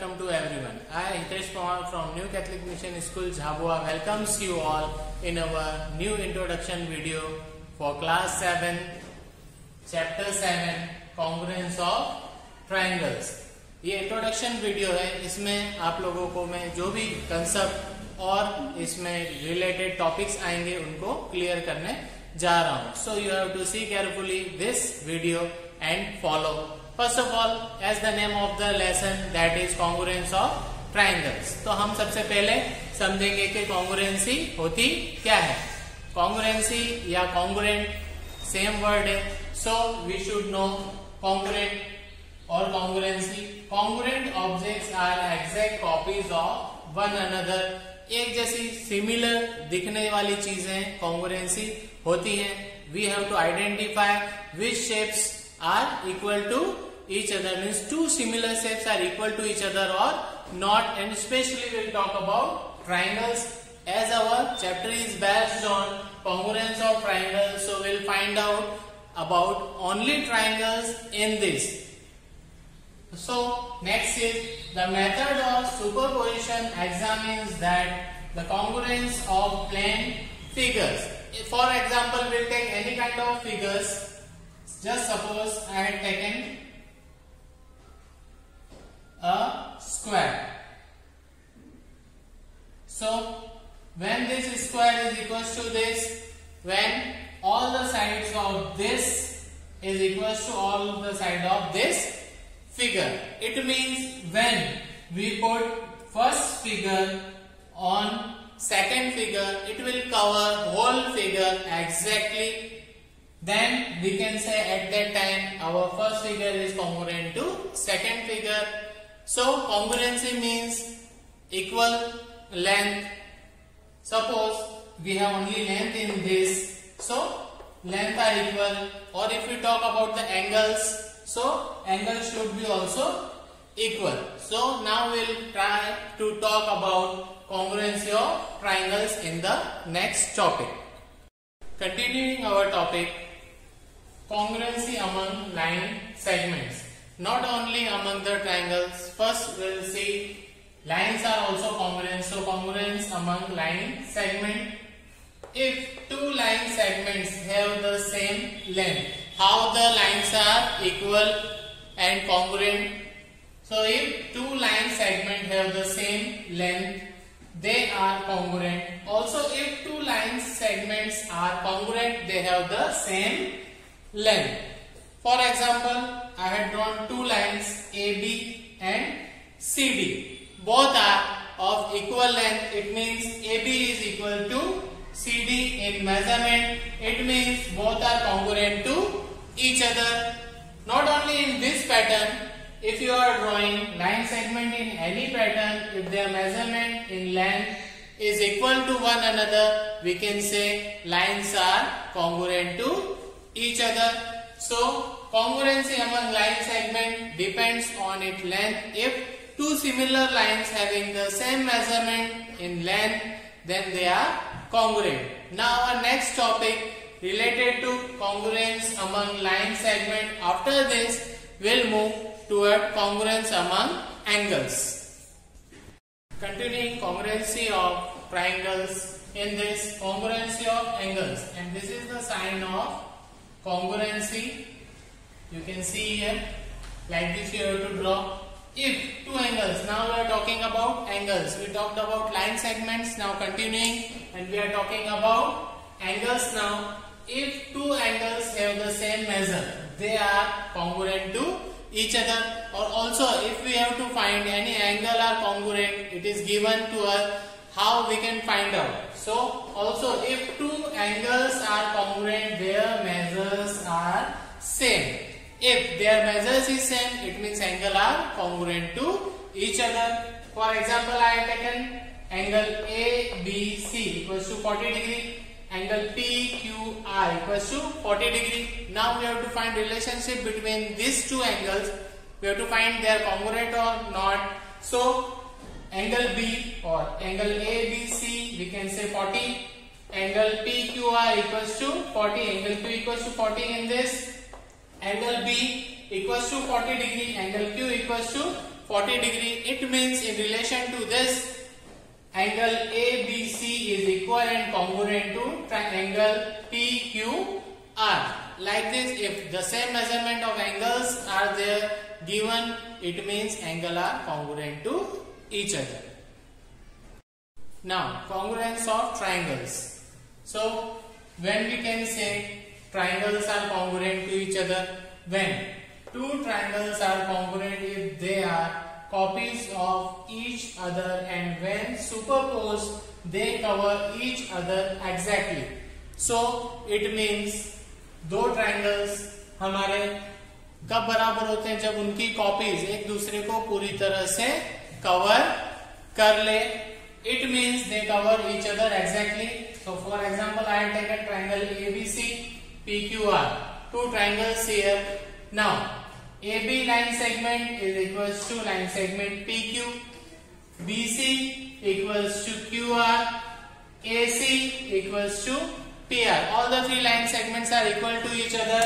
welcome to everyone. I, Hitesh Pawar from New Catholic Mission School, Jhabua, welcomes you all in our new introduction video for class 7, chapter 7, congruence of triangles. ये introduction video है इसमें आप लोगों को मैं जो भी concept और इसमें रिलेटेड टॉपिक्स आएँगे उनको क्लियर करने जा रहा हूँ so you have to see carefully this video and follow first of all as the name of the lesson that is congruence of triangles तो हम सबसे पहले समझेंगे कि कॉन्ग्रेंसी होती क्या है। कॉन्ग्रेंसी या कॉन्ग्रेंट सेम वर्ड है। So we should know congruent और congruency congruent objects are exact copies of one another एक जैसी सिमिलर दिखने वाली चीज़ें कॉन्ग्रेंसी होती है। We have to identify which shapes are equal to each other means two similar shapes are equal to each other or not. And especially we'll talk about triangles. As our chapter is based on congruence of triangles so we'll find out about only triangles in this. So next is the method of superposition examines that the congruence of plane figures. For example we'll take any kind of figures. Just suppose i had taken a square. So when this square is equal to this, when all the sides of this is equal to all the side of this figure. It means when we put first figure on second figure, it will cover whole figure exactly then we can say at that time our first figure is congruent to second figure so congruency means equal length. Suppose we have only length in this, so length are equal. Or if we talk about the angles, so angles should be also equal. So now we'll try to talk about congruency of triangles in the next topic. Continuing our topic, congruency among line segments not only among the triangles. First we'll see lines are also congruent. So congruence among line segment. If two line segments have the same length, how the lines are equal and congruent. So if two line segments have the same length, they are congruent. Also if two line segments are congruent, they have the same length. For example, I had drawn two lines AB and CD. Both are of equal length. It means AB is equal to CD in measurement. It means both are congruent to each other. Not only in this pattern, if you are drawing line segment in any pattern, if their measurement in length is equal to one another, we can say lines are congruent to each other. So Congruency among line segment depends on its length. If two similar lines having the same measurement in length, then they are congruent. Now our next topic related to congruence among line segment. After this, we'll move toward congruence among angles. Continuing congruency of triangles in this congruency of angles and this is the sign of congruency you can see here like this you have to draw. If two angles. Now we are talking about angles. We talked about line segments now continuing. And we are talking about angles. Now if two angles have the same measure they are congruent to each other. Or also if we have to find any angle are congruent it is given to us how we can find out. So also if two angles are congruent their measures are same if their measures is same, it means angle are congruent to each other. For example, I have taken angle ABC equals to 40 degree, angle PQR equals to 40 degree. Now we have to find relationship between these two angles. We have to find their congruent or not. So angle B or angle ABC we can say 40 angle PQR equals to 40 angle Q equals to 40 in this angle B equals to 40 degree, angle Q equals to 40 degree. It means in relation to this angle ABC is equal and congruent to triangle PQR like this if the same measurement of angles are there given it means angle are congruent to each other. Now congruence of triangles. So when we can say triangles are congruent to each other when two triangles are congruent if they are copies of each other and when superposed they cover each other exactly so it means दो triangles हमारे कब बराबर होते हैं जब उनकी copies एक दूसरे को पूरी तरह से कवर कर ले it means they cover each other exactly so for example I take a triangle ABC PQR. Two triangles here. Now, AB line segment is equals to line segment PQ. BC equals to QR. AC equals to PR. All the three line segments are equal to each other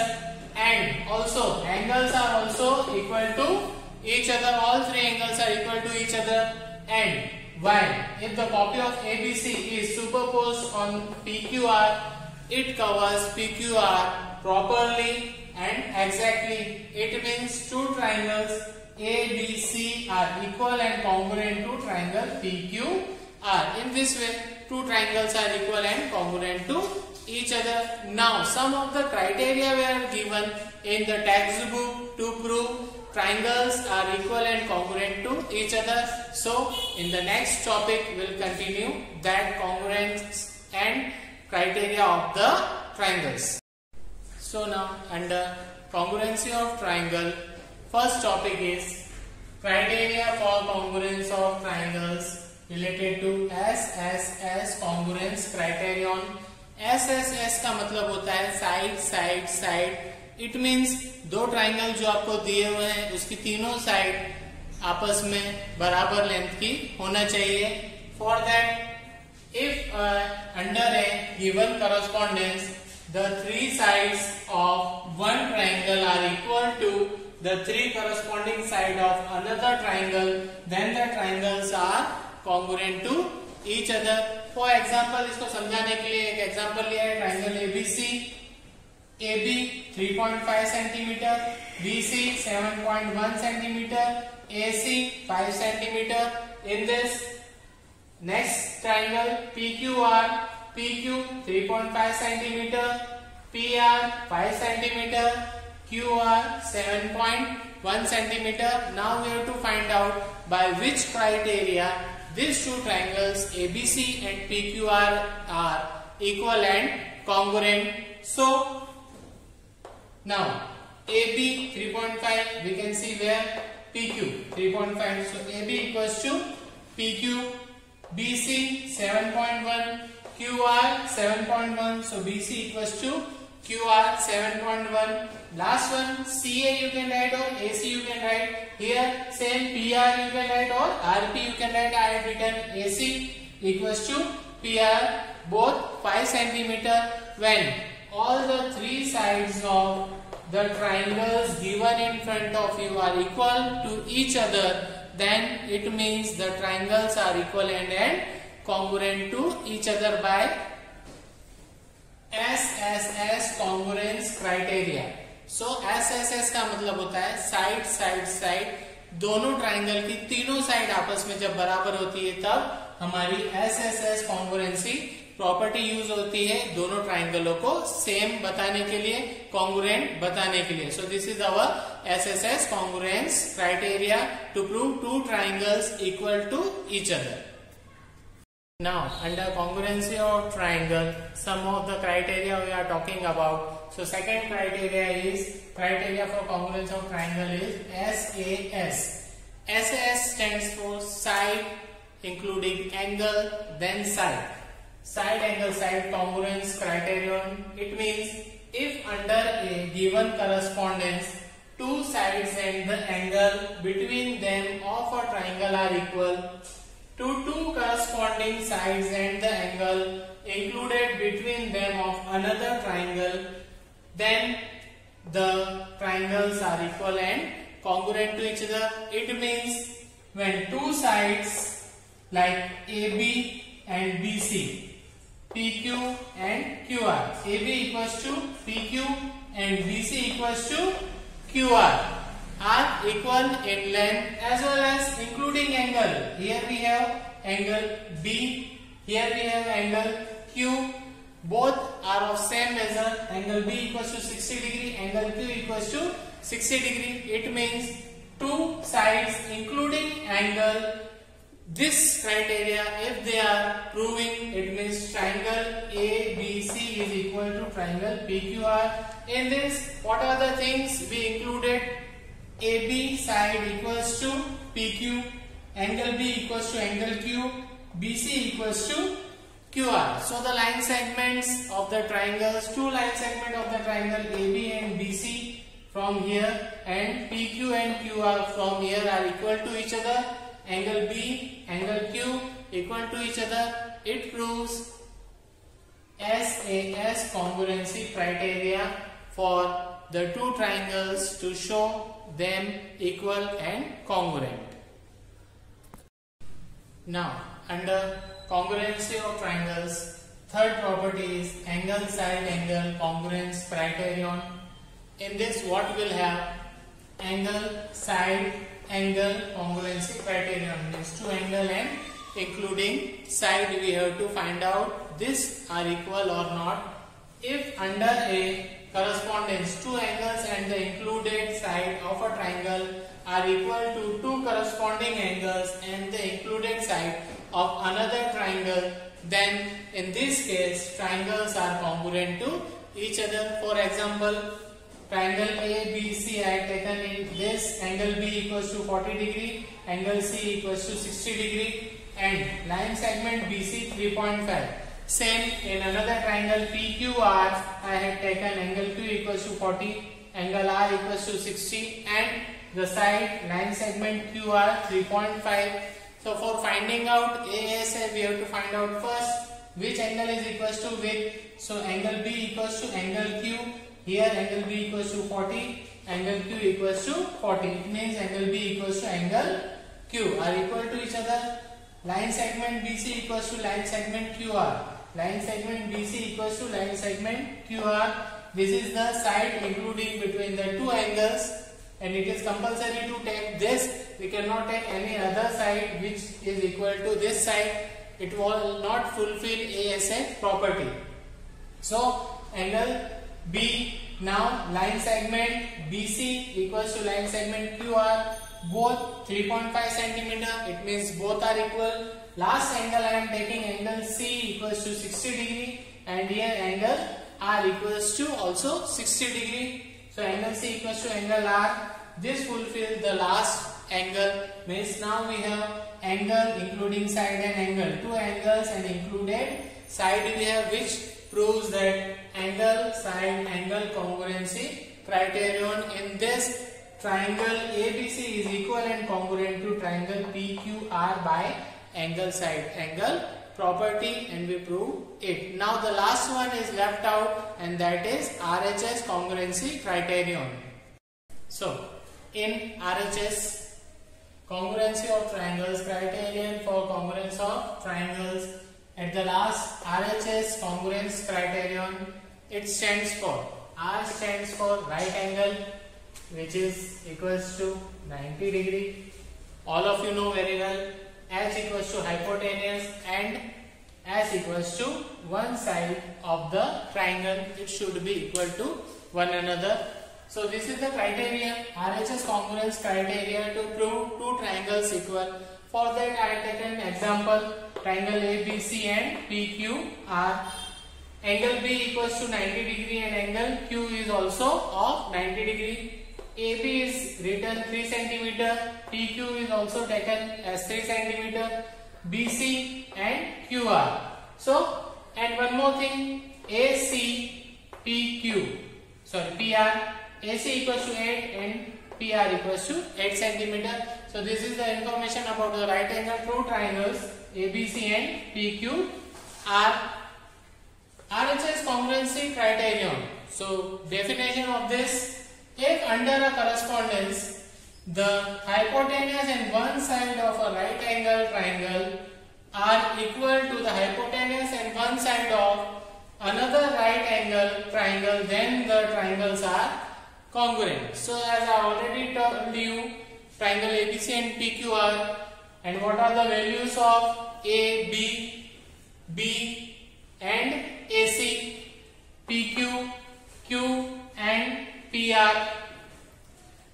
and also angles are also equal to each other. All three angles are equal to each other and while if the copy of ABC is superposed on PQR it covers PQR properly and exactly. It means two triangles ABC are equal and congruent to triangle PQR. In this way, two triangles are equal and congruent to each other. Now, some of the criteria were given in the textbook to prove triangles are equal and congruent to each other. So, in the next topic, we'll continue that congruence and criteria of the triangles. So, now under congruency of triangle, first topic is criteria for congruence of triangles related to SSS congruence criterion S का मतलब होता है side side side it means दो triangle जो आपको दिए हुए हैं उसकी तीनों साइड आपस में बराबर लेंथ की होना चाहिए for that If uh, under a given correspondence, the three sides of one triangle are equal to the three corresponding side of another triangle, then the triangles are congruent to each other. For example, isko samjhane ke liye ek example liya hai triangle abc AB 3.5 cm BC 7.1 cm AC 5 cm In this Next triangle PQR, PQ 3.5 centimeter, PR 5 centimeter, QR 7.1 centimeter. Now we have to find out by which criteria these two triangles ABC and PQR are equal and congruent. So now AB 3.5 we can see where PQ 3.5 so AB equals to PQ BC 7.1, QR 7.1. So, BC equals to QR 7.1. Last one CA you can write or AC you can write. Here same PR you can write or RP you can write. I have written AC equals to PR both 5 centimeter when all the three sides of the triangles given in front of you are equal to each other then it means the triangles are equivalent and congruent to each other by SSS congruence criteria. S S का मतलब होता है side side side दोनों triangle की तीनों side आपस में जब बराबर होती है तब हमारी एस कॉन्गुरेंसी प्रॉपर्टी यूज़ होती है दोनों ट्राइंगलों को सेम बताने के लिए कॉन्ग्रेंट बताने के लिए। So this is our S S S congruence criteria to prove two triangles equal to each other now under congruency of triangle some of the criteria we are talking about so second criteria is criteria for congruence of triangle is S A S S S stand for side including angle then side Side angle side congruence criterion. It means if under a given correspondence two sides and the angle between them of a triangle are equal to two corresponding sides and the angle included between them of another triangle then the triangles are equal and congruent to each other. It means when two sides like AB and BC, PQ and QR, AB equals to PQ and BC equals to QR are equal in length as well as including angle. Here we have angle B, here we have angle Q. Both are of same measure. Angle B equals to 60 degree, angle Q equals to 60 degree. It means two sides including angle this criteria if they are proving it means triangle ABC is equal to triangle PQR in this what are the things we included? AB side equals to PQ angle B equals to angle Q BC equals to QR so the line segments of the triangles two line segment of the triangle AB and BC from here and PQ and QR from here are equal to each other angle B, angle Q equal to each other, it proves SAS congruency criteria for the two triangles to show them equal and congruent. Now, under congruency of triangles, third property is angle side angle congruence criterion. In this, what will have angle side angle congruency criterion means two angle and including side we have to find out this are equal or not. If under a correspondence two angles and the included side of a triangle are equal to two corresponding angles and the included side of another triangle then in this case triangles are congruent to each other. For example triangle ABC I have taken in this angle B equals to 40 degree, angle C equals to 60 degree and line segment BC 3.5. Same in another triangle PQR I have taken angle Q equals to 40, angle R equals to 60 and the side line segment QR 3.5. So for finding out ASA we have to find out first which angle is equals to which. So angle B equals to angle Q here angle B equals to 40, angle Q equals to 40. It means angle B equals to angle Q are equal to each other. Line segment BC equals to line segment QR. Line segment BC equals to line segment QR. This is the side including between the two angles and it is compulsory to take this. We cannot take any other side which is equal to this side. It will not fulfill ASA property. So angle B. Now line segment BC equals to line segment QR both 3.5 centimeter it means both are equal. Last angle I am taking angle C equals to 60 degree and here angle R equals to also 60 degree. So angle C equals to angle R. This fulfills the last angle means now we have angle including side and angle. Two angles and included side we have which proves that angle side angle congruency criterion in this triangle ABC is equal and congruent to triangle PQR by angle side angle property and we prove it. Now the last one is left out and that is RHS congruency criterion. So in RHS congruency of triangles criterion for congruence of triangles at the last RHS congruence criterion it stands for R stands for right angle which is equals to 90 degree. All of you know very well H equals to hypotenuse and S equals to one side of the triangle. It should be equal to one another. So this is the criteria. RHS congruence criteria to prove two triangles equal. For that I have taken example triangle ABC and PQ are angle B equals to 90 degree and angle Q is also of 90 degree. AB is written 3 centimeter, PQ is also taken as 3 centimeter, BC and QR. So, and one more thing, AC, PQ, sorry, PR, AC equals to 8 and PR equals to 8 centimeter. So, this is the information about the right angle true triangles ABC and PQ are RHS congruency criterion. So definition of this, if under a correspondence the hypotenuse and one side of a right angle triangle are equal to the hypotenuse and one side of another right angle triangle then the triangles are congruent. So as I already told you triangle ABC and PQ are and what are the values of A, B, B and AC, PQ, Q and PR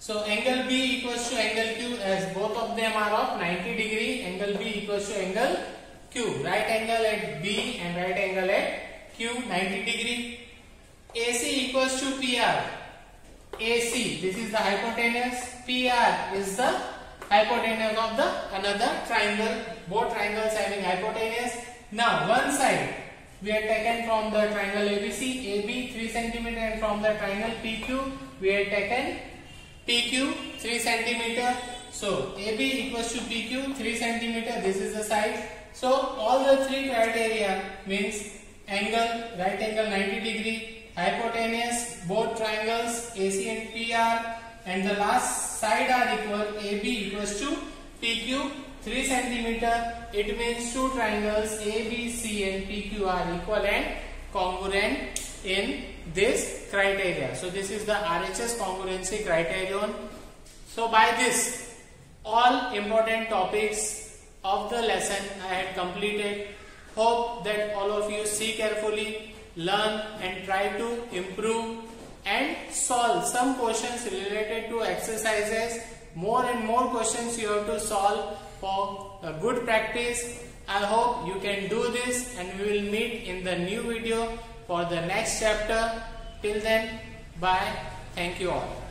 so angle B equals to angle Q as both of them are of 90 degree. Angle B equals to angle Q. Right angle at B and right angle at Q 90 degree. AC equals to PR. AC this is the hypotenuse. PR is the hypotenuse of the another triangle. Both triangles having hypotenuse. Now one side we are taken from the triangle ABC, AB 3 cm and from the triangle PQ we are taken PQ 3 centimeter. So AB equals to PQ 3 centimeter. This is the side. So all the three criteria means angle, right angle 90 degree, hypotenuse, both triangles AC and PR and the last side are equal AB equals to PQ 3 centimeter. It means two triangles ABC and PQ are equal and congruent in this criteria. So this is the RHS congruency criterion. So by this all important topics of the lesson I had completed. Hope that all of you see carefully, learn and try to improve and solve some questions related to exercises. More and more questions you have to solve for a good practice. I hope you can do this and we will meet in the new video for the next chapter. Till then, bye. Thank you all.